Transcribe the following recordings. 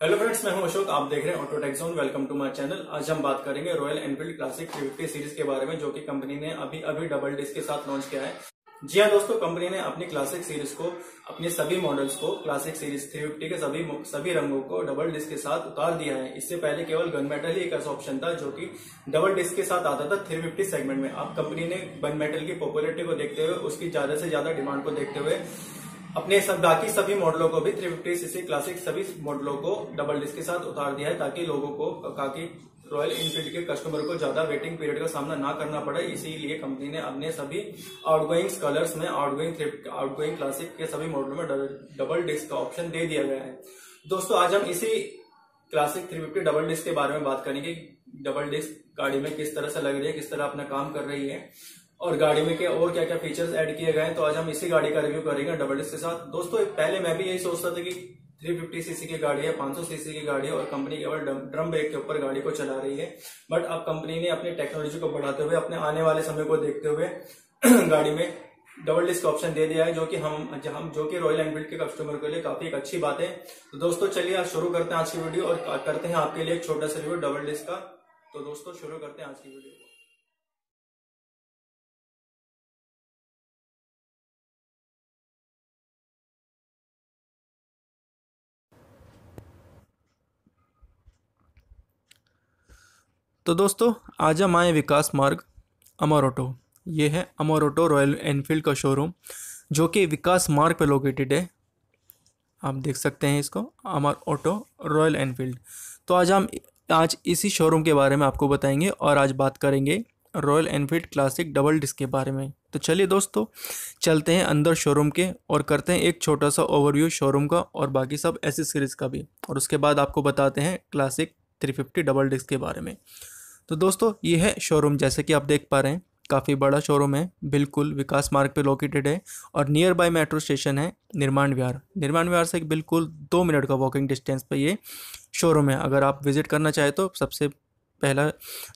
Hello friends मैं हूँ अशोक, आप देख रहे हैं auto tech welcome to my channel आज हम बात करेंगे रॉयल एनफील्ड क्लासिक 350 सीरीज़ के बारे में, जो कि कंपनी ने अभी अभी डबल डिस्क के साथ लॉन्च किया है। जी हाँ दोस्तों कंपनी ने अपनी क्लासिक सीरीज़ को, अपने सभी मॉडल्स को क्लासिक सीरीज़ 350 के सभी सभी रंगों को डबल डिस्क के साथ उतार दिया है। इससे पहले केवल गन मेटल ही एक ऐसा ऑप्शन था, जो कि डबल डिस्क के साथ आता था 350 सेगमेंट में। अब कंपनी ने गन मेटल की पॉपुलरिटी को देखते हुए, उसकी ज़्यादा से ज़्यादा डिमांड को देखते हुए अपने सब, बाकी सभी मॉडलों को भी 350 सीसी, क्लासिक, सभी मॉडलों को डबल डिस्क के साथ उतार दिया है, ताकि लोगों को, ताकि रॉयल इनफील्ड के कस्टमर को ज़्यादा वेटिंग पीरियड का सामना ना करना पड़े। इसीलिए कंपनी ने अपने सभी आउटगोइंग कलर्स में आउटगोइंग आउटगोइंग क्लासिक के सभी मॉडलों में डबल डिस्क का ऑप्शन दे दिया गया है। दोस्तों, आज हम इसी क्लासिक 350 डबल डिस्क के बारे में बात करेंगे डबल डिस्क गाड़ी में किस तरह से लग रही है, किस तरह अपना काम कर रही है। और गाड़ी में के और क्या क्या फीचर्स ऐड किए गए हैं तो आज हम इसी गाड़ी का रिव्यू करेंगे डबल डिस्क के साथ। दोस्तों पहले मैं भी यही सोचता था कि 350 सीसी की गाड़ी है 500 सीसी की गाड़ी है और कंपनी केवल ड्रम ब्रेक के ऊपर गाड़ी को चला रही है। बट अब कंपनी ने अपनी टेक्नोलॉजी को बढ़ाते हुए, अपने आने वाले समय को देखते हुए गाड़ी में डबल डिस्क ऑप्शन दे दिया है, जो कि हम हम, जो कि रॉयल एनफील्ड के कस्टमर के लिए काफ़ी एक अच्छी बात है। तो दोस्तों, चलिए आज शुरू करते हैं आज की वीडियो और करते हैं आपके लिए एक छोटा सा रिव्यू डबल डिस्क का। तो दोस्तों, शुरू करते हैं आज की वीडियो तो दोस्तों, आज हम आए विकास मार्ग, अमर ऑटो। ये है अमर ऑटो रॉयल एनफील्ड का शोरूम जो कि विकास मार्ग पर लोकेटेड है। आप देख सकते हैं इसको, अमर ऑटो रॉयल एनफील्ड। तो आज हम, आज इसी शोरूम के बारे में आपको बताएँगे और आज बात करेंगे Royal Enfield classic double disc के बारे में। तो चलिए दोस्तों, चलते हैं अंदर शोरूम के और करते हैं एक छोटा सा ओवरव्यू शोरूम का और बाकी सब एसेसरीज का भी। और उसके बाद आपको बताते हैं क्लासिक 350 डबल डिस्क के बारे में। तो दोस्तों, ये है शोरूम जैसे कि आप देख पा रहे हैं। काफ़ी बड़ा शोरूम है, बिल्कुल विकास मार्ग पे लोकेटेड है और नियर बाय मेट्रो स्टेशन है निर्माण विहार। निर्माण विहार से बिल्कुल दो मिनट का वॉकिंग डिस्टेंस पर ये शोरूम है। अगर आप विज़िट करना चाहें तो सबसे पहला,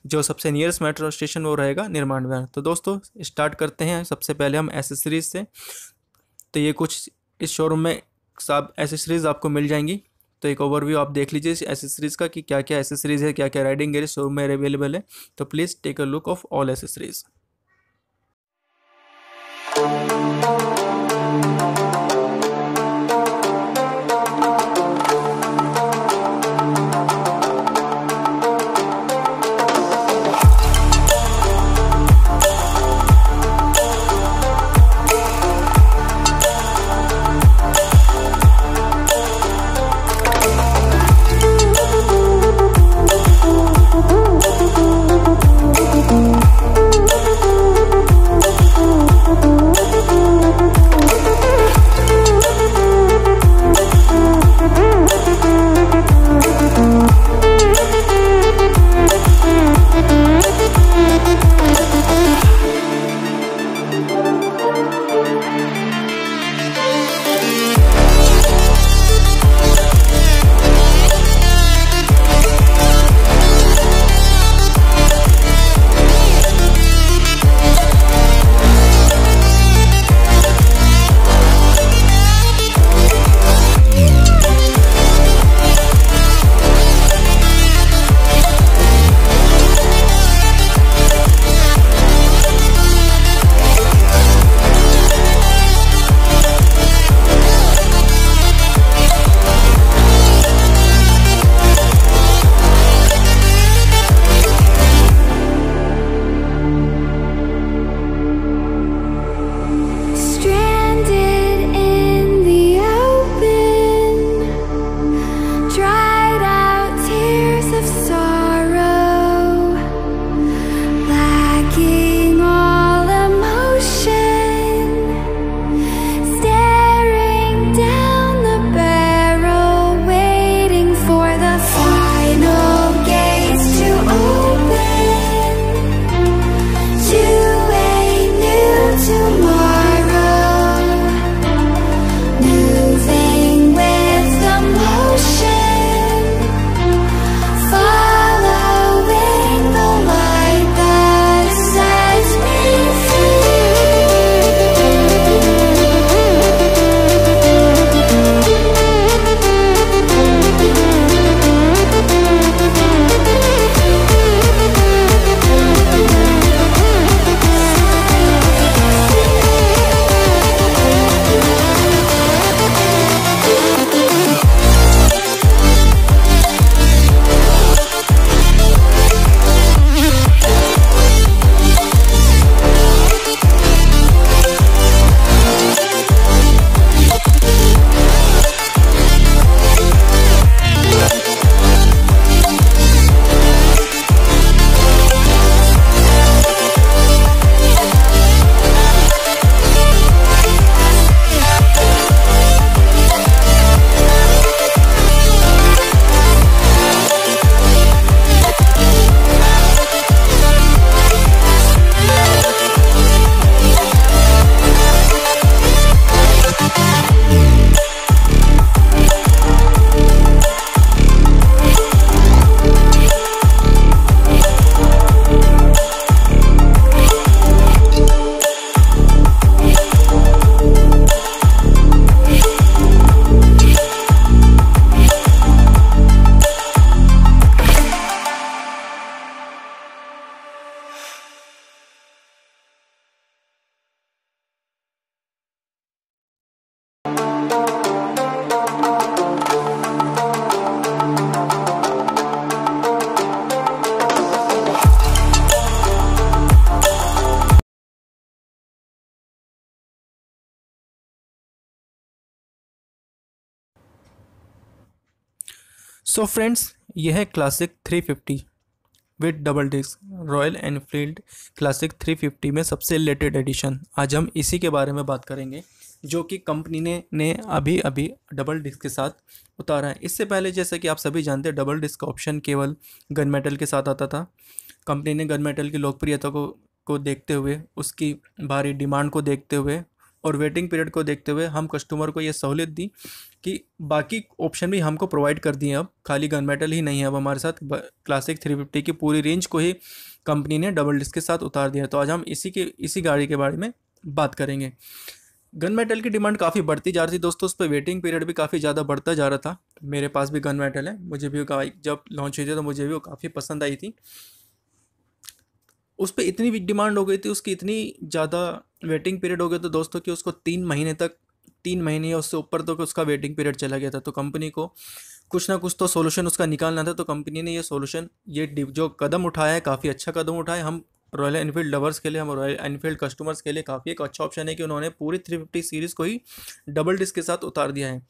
जो सबसे नियरेस्ट मेट्रो स्टेशन वो रहेगा निर्माण विहार। तो दोस्तों स्टार्ट करते हैं। सबसे पहले हम एसेसरीज से तो ये कुछ इस शोरूम में सब एसेसरीज आपको मिल जाएँगी। तो एक ओवरव्यू आप देख लीजिए एसेसरीज का कि क्या क्या एसेसरीज है क्या क्या राइडिंग गेयर शोरूम में अवेलेबल है। तो please take a look of all accessories so friends यह है classic 350 with double disc Royal Enfield classic 350 में सबसे लेटेड एडिशन आज हम इसी के बारे में बात करेंगे, जो कि कंपनी ने ने अभी अभी डबल डिस्क के साथ उतारा है। इससे पहले जैसे कि आप सभी जानते हैं डबल डिस्क ऑप्शन केवल गन मेटल के साथ आता था। कंपनी ने गन मेटल की लोकप्रियता को को देखते हुए, उसकी भारी डिमांड को देखते हुए और वेटिंग पीरियड को देखते हुए हम कस्टमर को ये सहूलियत दी कि बाकी ऑप्शन भी हमको प्रोवाइड कर दिए अब। खाली गन मेटल ही नहीं है अब हमारे साथ। क्लासिक थ्री फिफ्टी की पूरी रेंज को ही कंपनी ने डबल डिस्क के साथ उतार दिया तो आज हम इसी के, इसी गाड़ी के बारे में बात करेंगे। गन मेटल की डिमांड काफ़ी बढ़ती जा रही थी दोस्तों, उस पर वेटिंग पीरियड भी काफ़ी ज़्यादा बढ़ता जा रहा था। मेरे पास भी गन मेटल है। मुझे भी जब लॉन्च हुई थी तो मुझे भी वो काफ़ी पसंद आई थी। उस पर इतनी डिमांड हो गई थी, उसकी इतनी ज़्यादा वेटिंग पीरियड हो गया तो दोस्तों कि उसको तीन महीने तक, तीन महीने या उससे ऊपर तक तो उसका वेटिंग पीरियड चला गया था। तो कंपनी को कुछ ना कुछ तो सोल्यूशन उसका निकालना था। तो कंपनी ने ये सोल्यूशन ये जो कदम उठाया है, काफ़ी अच्छा कदम उठाया हम रॉयल एनफील्ड लवर्स के लिए, हम रॉयल एनफील्ड कस्टमर्स के लिए काफ़ी एक अच्छा ऑप्शन है कि उन्होंने पूरी थ्री फिफ्टी सीरीज़ को ही डबल डिस्क के साथ उतार दिया है।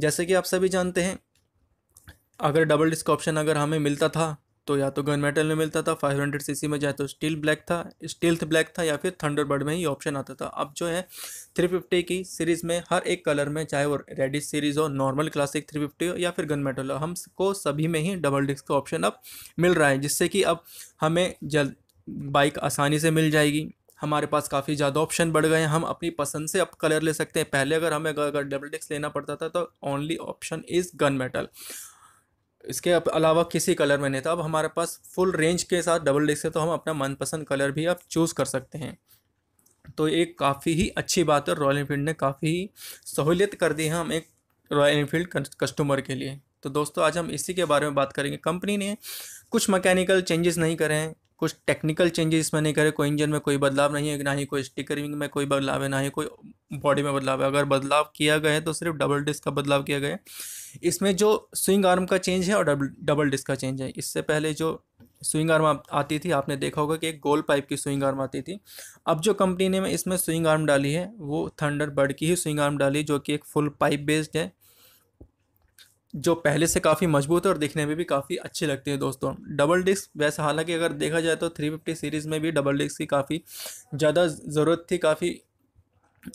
जैसे कि आप सभी जानते हैं, अगर डबल डिस्क ऑप्शन अगर हमें मिलता था तो या तो गन मेटल में मिलता था 500 सीसी में जाए तो स्टील ब्लैक था स्टील्थ ब्लैक था, या फिर थंडरबर्ड में ही ऑप्शन आता था। अब जो है 350 की सीरीज़ में हर एक कलर में, चाहे वो रेडिश सीरीज़ हो नॉर्मल क्लासिक 350 हो, या फिर गन मेटल हो, हमको सभी में ही डबल डिस्क का ऑप्शन अब मिल रहा है, जिससे कि अब हमें जल्द बाइक आसानी से मिल जाएगी। हमारे पास काफ़ी ज़्यादा ऑप्शन बढ़ गए हैं, हम अपनी पसंद से अब कलर ले सकते हैं। पहले अगर हमें अगर डबल डिस्क लेना पड़ता था तो only option is gun metal इसके अलावा किसी कलर में नहीं। था अब हमारे पास फुल रेंज के साथ डबल डिस्क है तो हम अपना मनपसंद कलर भी आप चूज़ कर सकते हैं। तो एक काफ़ी ही अच्छी बात है रॉयल इनफील्ड ने काफ़ी ही सहूलियत कर दी है हम एक रॉयल इनफील्ड कस्टमर के लिए। तो दोस्तों, आज हम इसी के बारे में बात करेंगे। कंपनी ने कुछ मैकेनिकल चेंजेस नहीं करे हैं कुछ टेक्निकल चेंजेस इसमें नहीं करे, कोई इंजन में कोई बदलाव नहीं है, ना ही कोई स्टिकरिंग में कोई बदलाव है, ना ही कोई बॉडी में बदलाव है। अगर बदलाव किया गया है तो सिर्फ़ डबल डिस्क का बदलाव किया गया है। इसमें जो स्विंग आर्म का चेंज है और डबल डबल डिस्क का चेंज है। इससे पहले जो स्विंग आर्म आती थी, आपने देखा होगा कि एक गोल पाइप की स्विंग आर्म आती थी। अब जो कंपनी ने इसमें स्विंग आर्म डाली है, वो थंडर बर्ड की ही स्विंग आर्म डाली, जो कि एक फुल पाइप बेस्ड है। जो पहले से काफ़ी मज़बूत है और दिखने में भी काफ़ी अच्छी लगती है दोस्तों। डबल डिस्क वैसे हालाँकि अगर देखा जाए तो 350 सीरीज़ में भी डबल डिस्क की काफ़ी ज़्यादा ज़रूरत थी, काफ़ी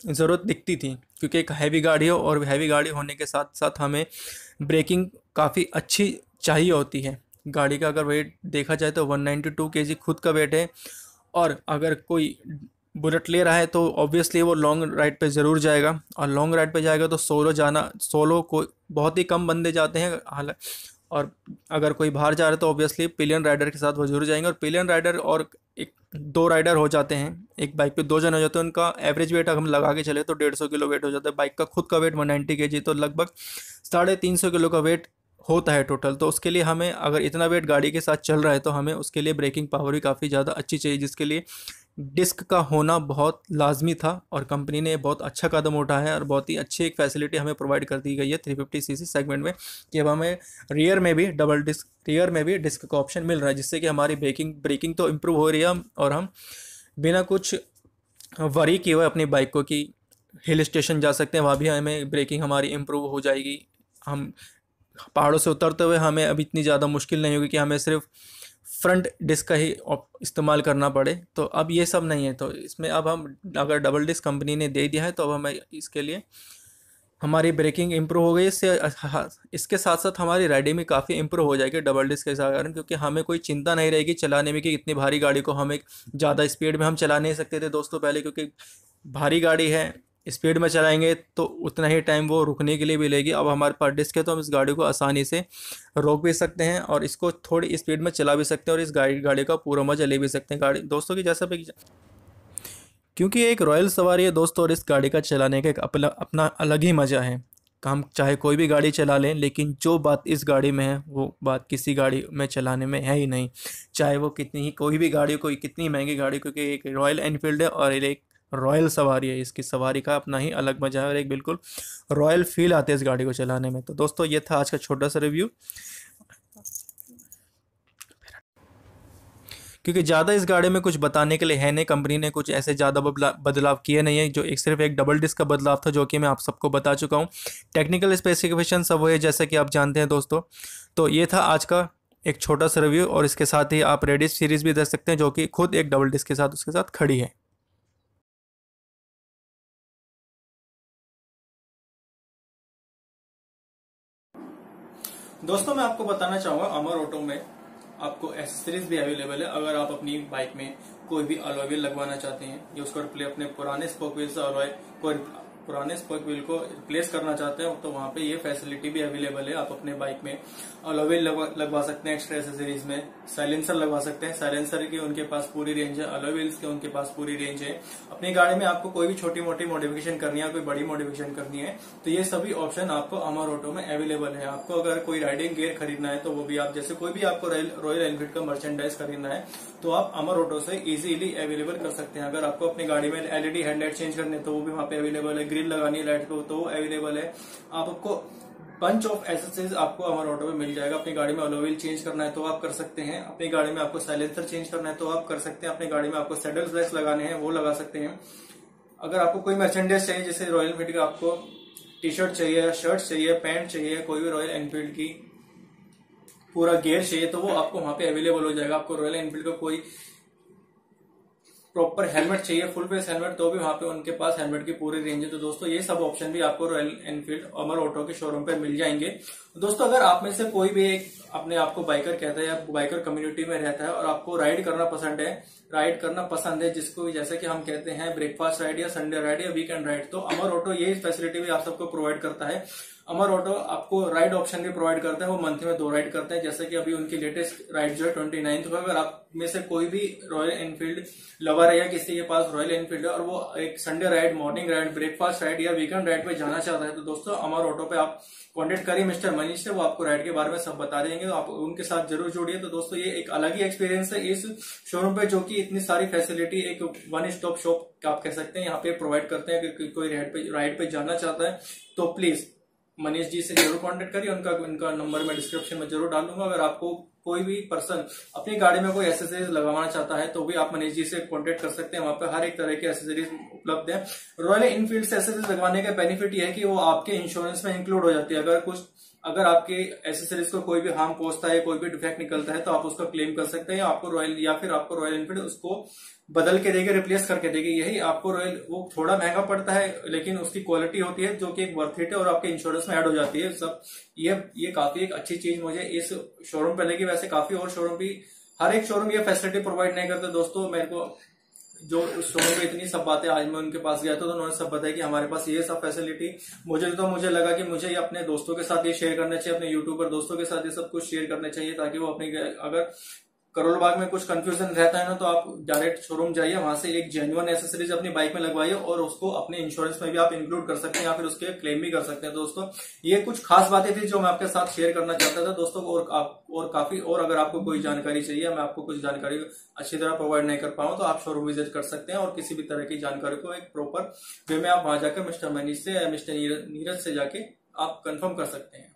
ज़रूरत दिखती थी, क्योंकि एक हैवी गाड़ी हो और हैवी गाड़ी होने के साथ साथ हमें ब्रेकिंग काफ़ी अच्छी चाहिए होती है। गाड़ी का अगर वेट देखा जाए तो 192 केजी खुद का वेट है और अगर कोई बुलेट ले रहा है तो ऑब्वियसली वो लॉन्ग राइड पे ज़रूर जाएगा। और लॉन्ग राइड पे जाएगा तो सोलो जाना सोलो को बहुत ही कम बंदे जाते हैं, हाल और अगर कोई बाहर जा रहा है तो ऑब्वियसली पिलियन राइडर के साथ वो ज़रूर जाएँगे। और पिलियन राइडर और एक, दो राइडर हो जाते हैं। एक बाइक पे दो जन हो जाते हैं, उनका एवरेज वेट अगर हम लगा के चले तो डेढ़ सौ किलो वेट हो जाता है। बाइक का खुद का वेट वन नाइन्टी के जी तो लगभग साढ़े तीन सौ किलो का वेट होता है टोटल तो उसके लिए हमें अगर इतना वेट गाड़ी के साथ चल रहा है तो हमें उसके लिए ब्रेकिंग पावर भी काफ़ी ज़्यादा अच्छी चाहिए, जिसके लिए डिस्क का होना बहुत लाजमी था और कंपनी ने बहुत अच्छा कदम उठाया है और बहुत ही अच्छी एक फैसिलिटी हमें प्रोवाइड कर दी गई है थ्री 350 सीसी सेगमेंट में कि अब हमें रियर में भी डबल डिस्क, रियर में भी डिस्क का ऑप्शन मिल रहा है जिससे कि हमारी ब्रेकिंग ब्रेकिंग तो इम्प्रूव हो रही है और हम बिना कुछ वरी किए हुए अपनी बाइक को कि हिल स्टेशन जा सकते हैं, वहाँ भी हमें ब्रेकिंग हमारी इम्प्रूव हो जाएगी। हम पहाड़ों से उतरते हुए हमें अब इतनी ज़्यादा मुश्किल नहीं होगी कि हमें सिर्फ़ फ्रंट डिस्क का ही इस्तेमाल करना पड़े। तो अब ये सब नहीं है। तो इसमें अब हम अगर डबल डिस्क कंपनी ने दे दिया है तो अब हमें इसके लिए हमारी ब्रेकिंग इम्प्रूव हो गई। इससे इसके साथ साथ हमारी राइडिंग भी काफ़ी इम्प्रूव हो जाएगी डबल डिस्क के कारण, क्योंकि हमें कोई चिंता नहीं रहेगी चलाने में कि इतनी भारी गाड़ी को हम एक ज़्यादा स्पीड में हम चला नहीं सकते थे दोस्तों पहले, क्योंकि भारी गाड़ी है स्पीड में चलाएँगे तो उतना ही टाइम वो रुकने के लिए भी लेगी। अब हमारे पास डिस्क है तो हम इस गाड़ी को आसानी से रोक भी सकते हैं और इसको थोड़ी स्पीड में चला भी सकते हैं और इस गाड़ी गाड़ी का पूरा मज़ा ले भी सकते हैं गाड़ी। दोस्तों की जैसा भी क्योंकि एक रॉयल सवारी है दोस्तों, और इस गाड़ी का चलाने का एक अपना अपना अलग ही मज़ा है। हम चाहे कोई भी गाड़ी चला लें, लेकिन जो बात इस गाड़ी में है, वो बात किसी गाड़ी में चलाने में है ही नहीं। चाहे वो कितनी ही, कोई भी गाड़ी, कोई कितनी महँगी गाड़ी, क्योंकि एक रॉयल एनफील्ड है और एक रॉयल सवारी है इसकी। सवारी का अपना ही अलग मज़ा है और एक बिल्कुल रॉयल फील आते है इस गाड़ी को चलाने में। तो दोस्तों, ये था आज का छोटा सा रिव्यू। क्योंकि ज़्यादा इस गाड़ी में कुछ बताने के लिए है नहीं, कंपनी ने कुछ ऐसे ज़्यादा बदलाव किए नहीं है, जो एक सिर्फ़ एक डबल डिस्क का बदलाव था, जो कि मैं आप सबको बता चुका हूँ। टेक्निकल स्पेसिफिकेशन सब हुए, जैसे कि आप जानते हैं दोस्तों। तो ये था आज का एक छोटा सा रिव्यू और इसके साथ ही आप रेडिस सीरीज़ भी देख सकते हैं, जो कि खुद एक डबल डिस्क के साथ उसके साथ खड़ी है। दोस्तों, मैं आपको बताना चाहूँगा, अमर ऑटो में आपको एसेसरीज भी अवेलेबल है। अगर आप अपनी बाइक में कोई भी अलॉय लगवाना चाहते हैं, या उसको अपने पुराने स्पोक व्हील से अलॉय को पुराने स्पोक व्हील को रिप्लेस करना चाहते हैं तो वहाँ पे ये फैसिलिटी भी अवेलेबल है। आप अपने बाइक में अलोविल लगवा सकते हैं एक्स्ट्रा एसेसरीज में। साइलेंसर लगवा सकते हैं। साइलेंसर की उनके पास पूरी रेंज है। अलोविल्स के उनके पास पूरी रेंज है। अपनी गाड़ी में आपको कोई भी छोटी मोटी मॉडिफिकेशन करनी है कोई बड़ी मॉडिफिकेशन करनी है तो ये सभी ऑप्शन आपको अमर ऑटो में अवेलेबल है। आपको अगर कोई राइडिंग गेयर खरीदना है तो वो भी आप, जैसे कोई भी आपको रॉयल एनफील्ड का मर्चेंडाइज खरीदना है तो आप अमर ऑटो से इजीली अवेलेबल कर सकते हैं। अगर आपको अपनी गाड़ी में एलईडी हेडलाइट चेंज करने तो वो भी वहाँ पे अवेलेबल है। ग्रिल लगानी है लाइट को तो वो अवेलेबल है। आपको बंच ऑफ़ एसेसरीज आपको हमारे ऑटो में मिल जाएगा। अपनी गाड़ी में ऑलोविल चेंज करना है तो आप कर सकते हैं। अपनी गाड़ी में आपको साइलेंसर चेंज करना है तो आप कर सकते हैं। अपनी गाड़ी में आपको सेडल ब्रेक्स लगाने हैं, वो लगा सकते हैं। अगर आपको कोई मर्चेंडाइज चाहिए, जैसे रॉयल एनफील्ड का आपको टी शर्ट चाहिए शर्ट चाहिए पैंट चाहिए, कोई भी रॉयल एनफील्ड की पूरा गेयर चाहिए तो वो आपको वहाँ पे अवेलेबल हो जाएगा। आपको रॉयल एनफील्ड का कोई प्रॉपर हेलमेट चाहिए फुल फेस हेलमेट तो भी वहाँ पे उनके पास हेलमेट की पूरी रेंज है। तो दोस्तों, ये सब ऑप्शन भी आपको रॉयल एनफील्ड अमर ऑटो के शोरूम पे मिल जाएँगे। दोस्तों, अगर आप में से कोई भी एक अपने आप को बाइकर कहता है या बाइकर कम्युनिटी में रहता है और आपको राइड करना पसंद है राइड करना पसंद है, जिसको जैसे कि हम कहते हैं ब्रेकफास्ट राइड या संडे राइड या वीकेंड राइड तो अमर ऑटो ये फैसिलिटी भी आप सबको प्रोवाइड करता है। अमर ऑटो आपको राइड ऑप्शन भी प्रोवाइड करते हैं, वो मंथ में दो राइड करते हैं। जैसे कि अभी उनकी लेटेस्ट राइड जो है ट्वेंटी नाइन्थ को अगर आप में से कोई भी रॉयल एनफील्ड लवर है या किसी के पास रॉयल एनफील्ड है और वो एक Sunday ride morning ride breakfast ride या वीकेंड राइड पे जाना चाहता है तो दोस्तों अमर ऑटो पे आप कॉन्टेक्ट करिए। मिस्टर मनीष से वो आपको राइड के बारे में सब बता देंगे। तो आप उनके साथ ज़रूर जुड़िए। तो दोस्तों ये एक अलग ही एक्सपीरियंस है इस शोरूम पे, जो कि इतनी सारी फैसिलिटी एक वन स्टॉप शॉप आप कह सकते हैं, यहाँ पे प्रोवाइड करते हैं कि कोई राइड पे राइड पे जाना चाहता है। तो प्लीज़ मनीष जी से ज़रूर कॉन्टेक्ट करिए, उनका उनका नंबर मैं डिस्क्रिप्शन में ज़रूर डालूँगा। अगर आपको कोई भी पर्सन अपनी गाड़ी में कोई एसेसरीज लगवाना चाहता है तो भी आप मनीष जी से कॉन्टेक्ट कर सकते हैं। वहाँ पर हर एक तरह के एसेसरीज उपलब्ध है। रॉयल इनफील्ड से एसेसरीज लगवाने का बेनिफिट यह है कि वो आपके इंश्योरेंस में इंक्लूड हो जाती है। अगर कुछ अगर आपके एसेसरीज को कोई भी हार्म पहुँचता है, कोई भी डिफेक्ट निकलता है तो आप उसका क्लेम कर सकते हैं आपको रॉयल या फिर आपको रॉयल एनफील्ड उसको बदल के देगी रिप्लेस करके देगी यही आपको रॉयल वो थोड़ा महँगा पड़ता है, लेकिन उसकी क्वालिटी होती है जो कि एक वर्थ है और आपके इंश्योरेंस में ऐड हो जाती है। सब ये ये काफ़ी एक अच्छी चीज़ मुझे इस शोरूम पे लगी वैसे काफ़ी और शोरूम भी हर एक शोरूम ये फैसिलिटी प्रोवाइड नहीं करते। दोस्तों, मेरे को जो स्टोर पे इतनी सब बातें आज मैं उनके पास गया था तो उन्होंने सब बताया कि हमारे पास ये सब फैसिलिटी मुझे तो मुझे लगा कि मुझे ये अपने दोस्तों के साथ ये शेयर करना चाहिए, अपने यूट्यूबर दोस्तों के साथ ये सब कुछ शेयर करना चाहिए, ताकि वो अपने, अगर करोल बाग में कुछ कंफ्यूजन रहता है ना तो आप डायरेक्ट शोरूम जाइए, वहाँ से एक जेन्युन एसेसरीज अपनी बाइक में लगवाइए और उसको अपने इंश्योरेंस में भी आप इंक्लूड कर सकते हैं, या फिर उसके क्लेम भी कर सकते हैं। दोस्तों, ये कुछ खास बातें थी जो मैं आपके साथ शेयर करना चाहता था। दोस्तों, और आप, और काफ़ी, और अगर आपको कोई जानकारी चाहिए, मैं आपको कुछ जानकारी अच्छी तरह प्रोवाइड नहीं कर पाऊँ तो आप शोरूम विज़िट कर सकते हैं और किसी भी तरह की जानकारी को एक प्रॉपर वे में आप वहाँ जाकर मिस्टर मनीष से या मिस्टर नीरज से जाके आप कंफर्म कर सकते हैं।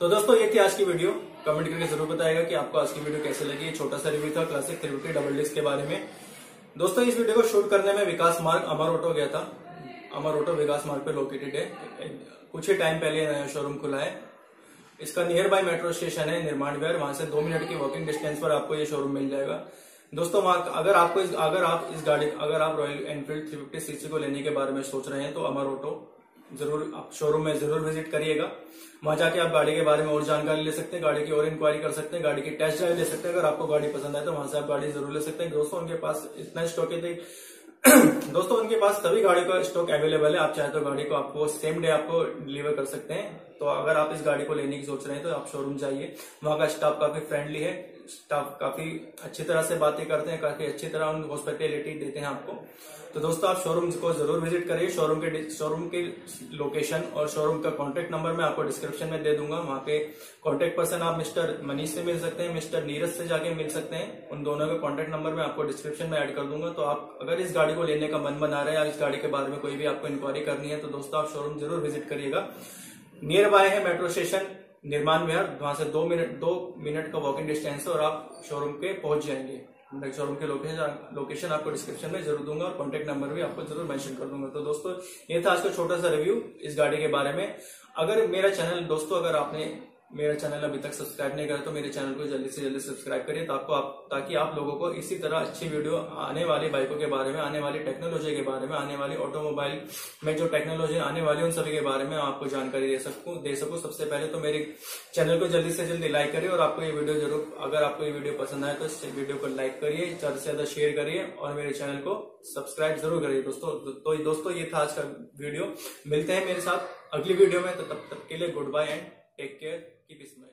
तो दोस्तों, ये थी आज की वीडियो कमेंट करके ज़रूर बताएगा कि आपको आज की वीडियो कैसे लगी। छोटा सा रिव्यू था क्लासिक थ्री डबल डिस्क के बारे में। दोस्तों इस वीडियो को शूट करने में विकास मार्ग अमर ऑटो गया था। अमर ऑटो विकास मार्ग पे लोकेटेड है। कुछ ही टाइम पहले नया शोरूम खुला है। इसका नियर बाय मेट्रो स्टेशन है निर्माण विहार वहाँ से दो मिनट की वॉकिंग डिस्टेंस पर आपको ये शोरूम मिल जाएगा। दोस्तों अगर आपको इस, अगर आप इस गाड़ी अगर आप Royal Enfield three fifty CC को लेने के बारे में सोच रहे हैं तो अमर ऑटो ज़रूर, आप शोरूम में ज़रूर विज़िट करिएगा। वहाँ जाके आप गाड़ी के बारे में और जानकारी ले सकते हैं, गाड़ी की और इंक्वायरी कर सकते हैं, गाड़ी की टेस्ट ड्राइव ले सकते हैं। अगर आपको गाड़ी पसंद आए तो वहाँ से आप गाड़ी ज़रूर ले सकते हैं। दोस्तों, उनके पास इतना स्टॉक है दोस्तों, उनके पास सभी गाड़ी का स्टॉक अवेलेबल है। आप चाहे तो गाड़ी को आपको सेम डे आपको डिलीवर कर सकते हैं। तो अगर आप इस गाड़ी को लेने की सोच रहे हैं तो आप शोरूम जाइए। वहाँ का स्टाफ काफ़ी फ्रेंडली है। स्टाफ काफ़ी अच्छी तरह से बातें करते हैं, काफ़ी अच्छी तरह उन हॉस्पिटेलिटी देते हैं आपको। तो दोस्तों, आप शोरूम को ज़रूर विज़िट करिए। शोरूम के शोरूम की लोकेशन और शोरूम का कॉन्टेक्ट नंबर मैं आपको डिस्क्रिप्शन में दे दूँगा। वहाँ पे कॉन्टेक्ट पर्सन आप मिस्टर मनीष से मिल सकते हैं मिस्टर नीरज से जाके मिल सकते हैं। उन दोनों के कॉन्टेक्ट नंबर मैं आपको डिस्क्रिप्शन में एड कर दूँगा। तो आप अगर इस गाड़ी को लेने का मन बना रहे हैं इस गाड़ी के बारे में कोई भी आपको इंक्वायरी करनी है तो दोस्तों, आप शोरूम ज़रूर विज़िट करिएगा। नियर बाय है मेट्रो स्टेशन निर्माण विहार वहाँ से दो मिनट दो मिनट का वॉकिंग डिस्टेंस है और आप शोरूम पे पहुँच जाएँगे। शोरूम के लोकेशन लोकेशन आपको डिस्क्रिप्शन में ज़रूर दूँगा और कॉन्टेक्ट नंबर भी आपको ज़रूर मेंशन कर दूँगा। तो दोस्तों, ये था आज का छोटा सा रिव्यू इस गाड़ी के बारे में। अगर मेरा चैनल दोस्तों, अगर आपने मेरा चैनल अभी तक सब्सक्राइब नहीं करा तो मेरे चैनल को जल्दी से जल्दी सब्सक्राइब करिए तो आपको आप, ताकि आप लोगों को इसी तरह अच्छी वीडियो आने वाली बाइकों के बारे में, आने वाली टेक्नोलॉजी के बारे में, आने वाली ऑटोमोबाइल में जो टेक्नोलॉजी आने वाली उन सभी के बारे में आपको जानकारी दे सकूँ दे सकूँ। सबसे पहले तो मेरे चैनल को जल्दी से जल्दी लाइक करिए और आपको ये वीडियो ज़रूर, अगर आपको ये वीडियो पसंद आए तो इस वीडियो को लाइक करिए, ज़्यादा से ज़्यादा शेयर करिए और मेरे चैनल को सब्सक्राइब ज़रूर करिए। दोस्तों तो दोस्तों, ये था आज का वीडियो। मिलते हैं मेरे साथ अगली वीडियो में तो तब तक के लिए goodbye and take care. it is